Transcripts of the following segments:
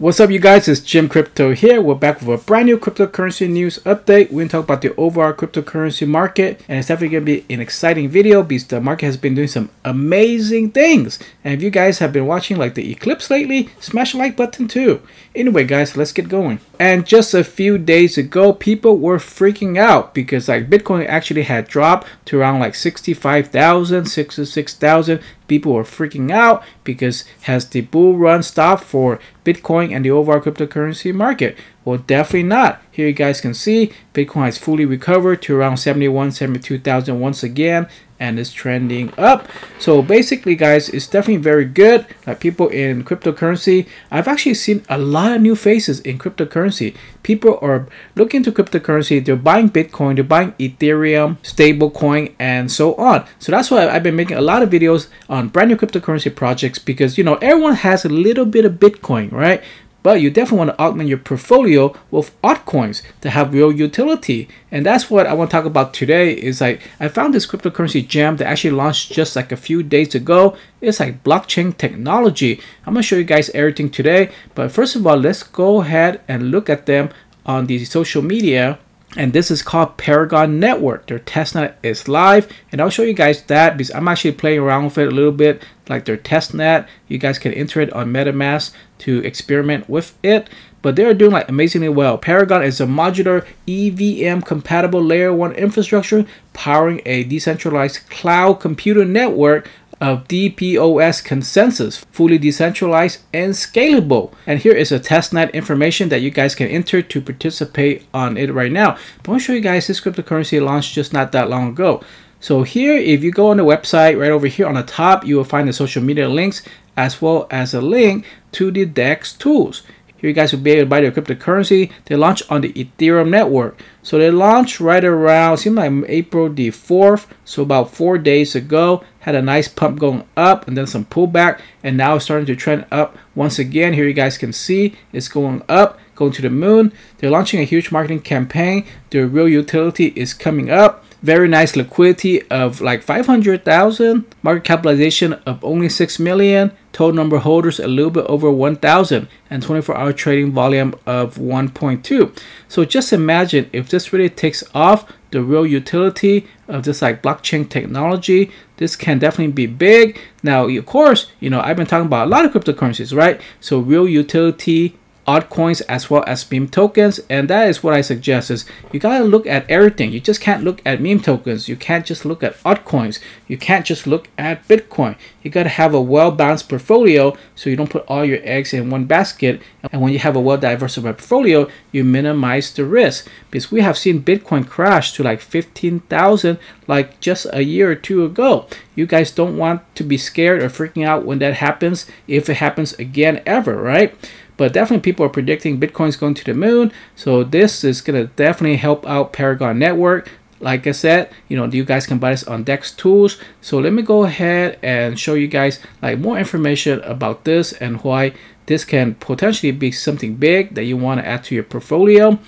What's up you guys, it's Jim Crypto here. We're back with a brand new cryptocurrency news update. We're going to talk about the overall cryptocurrency market and it's definitely going to be an exciting video because the market has been doing some amazing things. And if you guys have been watching like the eclipse lately, smash the like button too. Anyway guys, let's get going. And just a few days ago, people were freaking out because like Bitcoin actually had dropped to around like 65,000, 66,000 people were freaking out because has the bull run stopped for Bitcoin and the overall cryptocurrency market? Well, definitely not. Here you guys can see Bitcoin has fully recovered to around 71, 72,000 once again and is trending up. So basically guys, it's definitely very good. Like people in cryptocurrency, I've actually seen a lot of new faces in cryptocurrency. People are looking to cryptocurrency, they're buying Bitcoin, they're buying Ethereum, stablecoin, and so on. So that's why I've been making a lot of videos on brand new cryptocurrency projects because you know everyone has a little bit of Bitcoin, right? But you definitely want to augment your portfolio with altcoins that have real utility. And that's what I want to talk about today is like I found this cryptocurrency gem that actually launched just like a few days ago. It's like blockchain technology. I'm going to show you guys everything today. But first of all, let's go ahead and look at them on the social media and this is called Paragon Network. Their testnet is live, and I'll show you guys that because I'm actually playing around with it a little bit, like their testnet. You guys can enter it on MetaMask to experiment with it, but they're doing like amazingly well. Paragon is a modular EVM compatible layer 1 infrastructure powering a decentralized cloud computer network of DPoS consensus, fully decentralized and scalable. And here is a testnet information that you guys can enter to participate on it right now. But I want to show you guys this cryptocurrency launched just not that long ago. So here, if you go on the website right over here on the top, you will find the social media links as well as a link to the DEX tools. Here you guys will be able to buy their cryptocurrency. They launch on the Ethereum network. So they launched right around, seemed like April the 4th. So about four days ago, had a nice pump going up and then some pullback. And now it's starting to trend up once again. Here you guys can see it's going up, going to the moon. They're launching a huge marketing campaign. Their real utility is coming up very nice liquidity of like 500,000, market capitalization of only 6 million, total number of holders a little bit over 1,000, and 24 hour trading volume of 1.2. So just imagine if this really takes off, the real utility of this like blockchain technology, this can definitely be big. Now, of course, you know, I've been talking about a lot of cryptocurrencies, right? So real utility altcoins as well as meme tokens and that is what I suggest is you gotta look at everything. You just can't look at meme tokens. You can't just look at altcoins. You can't just look at Bitcoin. You gotta have a well-balanced portfolio so you don't put all your eggs in one basket. And when you have a well-diversified portfolio you minimize the risk. Because we have seen Bitcoin crash to like 15,000 like just a year or two ago. You guys don't want to be scared or freaking out when that happens if it happens again ever right but definitely people are predicting Bitcoin's going to the moon. So this is going to definitely help out Paragon Network. Like I said, you know, you guys can buy this on Dex Tools. So let me go ahead and show you guys like more information about this and why this can potentially be something big that you want to add to your portfolio.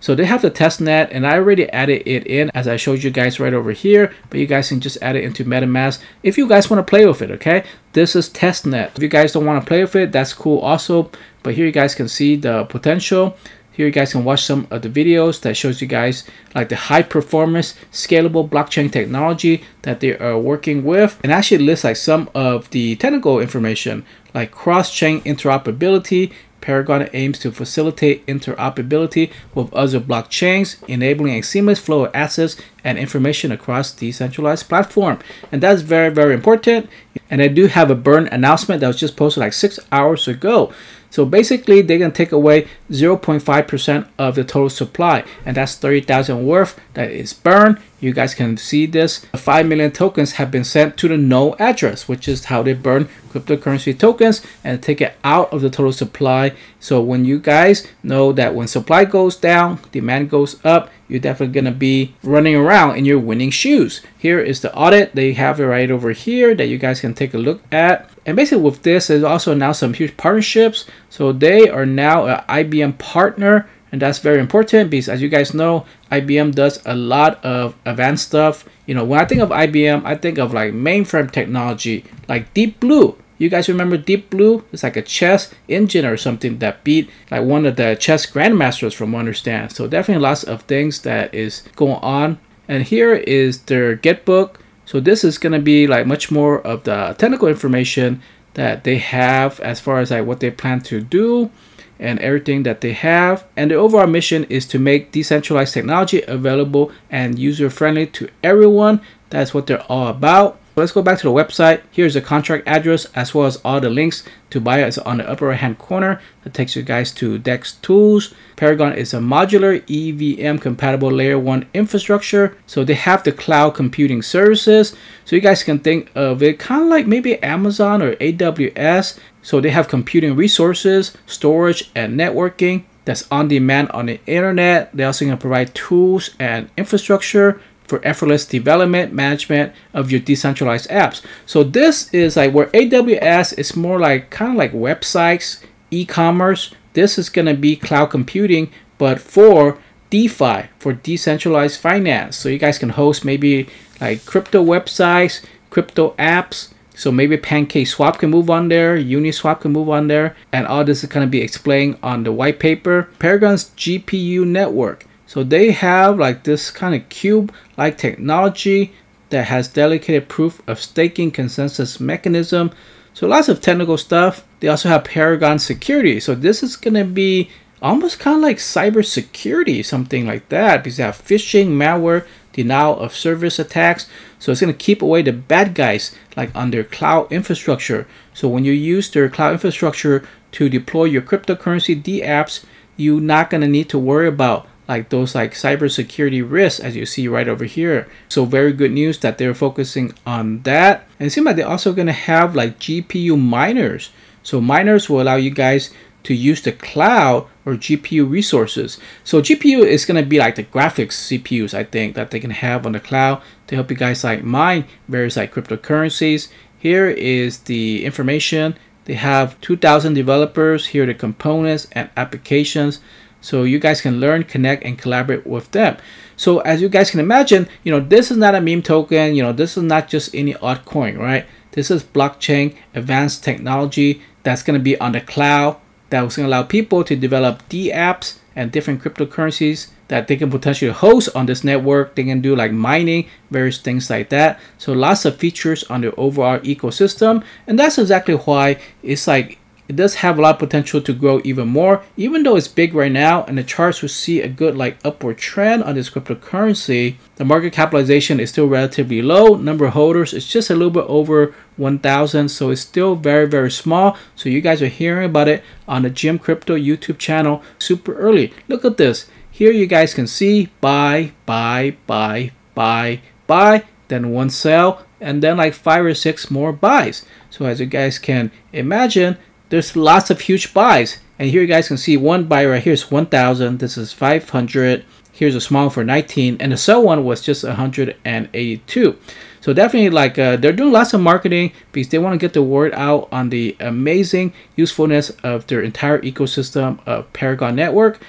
So they have the test net and I already added it in as I showed you guys right over here, but you guys can just add it into MetaMask if you guys want to play with it, okay? This is test net. If you guys don't want to play with it, that's cool also. But here you guys can see the potential. Here you guys can watch some of the videos that shows you guys like the high performance scalable blockchain technology that they are working with and actually lists like some of the technical information like cross-chain interoperability Paragon aims to facilitate interoperability with other blockchains, enabling a seamless flow of assets and information across decentralized platform. And that's very, very important. And I do have a burn announcement that was just posted like six hours ago. So basically, they're going to take away 0.5% of the total supply, and that's 30,000 worth that is burned. You guys can see this. 5 million tokens have been sent to the no address, which is how they burn cryptocurrency tokens and take it out of the total supply. So when you guys know that when supply goes down, demand goes up, you're definitely going to be running around in your winning shoes. Here is the audit. They have it right over here that you guys can take a look at. And basically with this, there's also now some huge partnerships. So they are now an IBM partner and that's very important because as you guys know IBM does a lot of advanced stuff you know when I think of IBM I think of like mainframe technology like Deep Blue You guys remember Deep Blue? It's like a chess engine or something that beat like one of the chess grandmasters from understand. So definitely lots of things that is going on. And here is their GitBook. So this is going to be like much more of the technical information that they have as far as like what they plan to do and everything that they have. And the overall mission is to make decentralized technology available and user friendly to everyone. That's what they're all about. Let's go back to the website. Here's the contract address as well as all the links to buy it on the upper right hand corner. That takes you guys to DEX Tools. Paragon is a modular EVM compatible layer 1 infrastructure. So they have the cloud computing services. So you guys can think of it kind of like maybe Amazon or AWS. So they have computing resources, storage, and networking that's on demand on the internet. They also can provide tools and infrastructure for effortless development management of your decentralized apps. So this is like where AWS is more like kind of like websites, e-commerce. This is going to be cloud computing, but for DeFi, for decentralized finance. So you guys can host maybe like crypto websites, crypto apps. So maybe Pancake Swap can move on there, Uniswap can move on there, and all this is going to be explained on the white paper. Paragon's GPU network. So they have like this kind of cube-like technology that has dedicated proof of staking consensus mechanism. So lots of technical stuff. They also have Paragon security. So this is going to be almost kind of like cyber security, something like that, because they have phishing, malware, denial of service attacks. So it's going to keep away the bad guys like on their cloud infrastructure. So when you use their cloud infrastructure to deploy your cryptocurrency D apps, you're not going to need to worry about like those like cybersecurity risks as you see right over here. So very good news that they're focusing on that. And it seems like they're also to have like GPU miners. So miners will allow you guys to use the cloud or GPU resources. So GPU is going to be like the graphics CPUs, I think, that they can have on the cloud to help you guys like mine various like cryptocurrencies. Here is the information. They have 2,000 developers. Here are the components and applications so you guys can learn connect and collaborate with them. So as you guys can imagine you know this is not a meme token you know this is not just any altcoin right? This is blockchain advanced technology that's going to be on the cloud that was going to allow people to develop d apps and different cryptocurrencies that they can potentially host on this network. They can do like mining various things like that. So lots of features on the overall ecosystem. And that's exactly why it's like it does have a lot of potential to grow even more. Even though it's big right now and the charts will see a good like upward trend on this cryptocurrency the market capitalization is still relatively low. Number of holders is just a little bit over 1000 so it's still very very small. So you guys are hearing about it on the Jim Crypto YouTube channel super early. Look at this. Here you guys can see buy buy buy buy buy then one sell and then like five or six more buys. So as you guys can imagine there's lots of huge buys. And here you guys can see one buy right here is 1,000. This is 500. Here's a small for 19. And the sell one was just 182. So definitely like uh, they're doing lots of marketing because they want to get the word out on the amazing usefulness of their entire ecosystem of Paragon Network.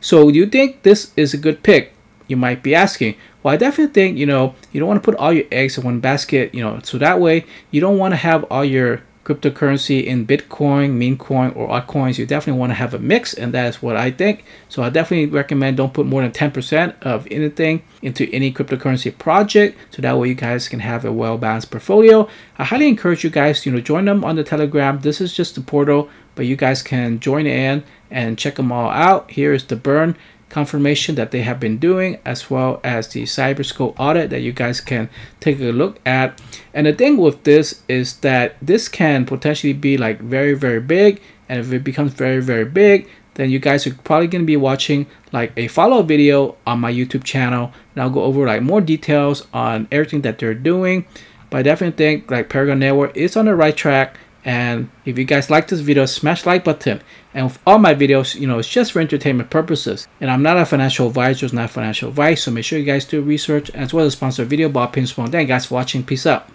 So do you think this is a good pick? You might be asking. Well, I definitely think, you know, you don't want to put all your eggs in one basket, you know, so that way you don't want to have all your cryptocurrency in Bitcoin, meme coin, or altcoins, you definitely want to have a mix, and that is what I think. So I definitely recommend don't put more than 10% of anything into any cryptocurrency project, so that way you guys can have a well-balanced portfolio. I highly encourage you guys to you know join them on the Telegram. This is just the portal, but you guys can join in and check them all out. Here is the burn confirmation that they have been doing as well as the cyberscope audit that you guys can take a look at. And the thing with this is that this can potentially be like very very big. And if it becomes very very big then you guys are probably going to be watching like a follow-up video on my youtube channel. And i'll go over like more details on everything that they're doing. But i definitely think like paragon network is on the right track and if you guys like this video, smash like button. And with all my videos, you know, it's just for entertainment purposes. And I'm not a financial advisor, it's not financial advice. So make sure you guys do research as well as sponsor video. Bob Pinsmore. Thank you guys for watching. Peace out.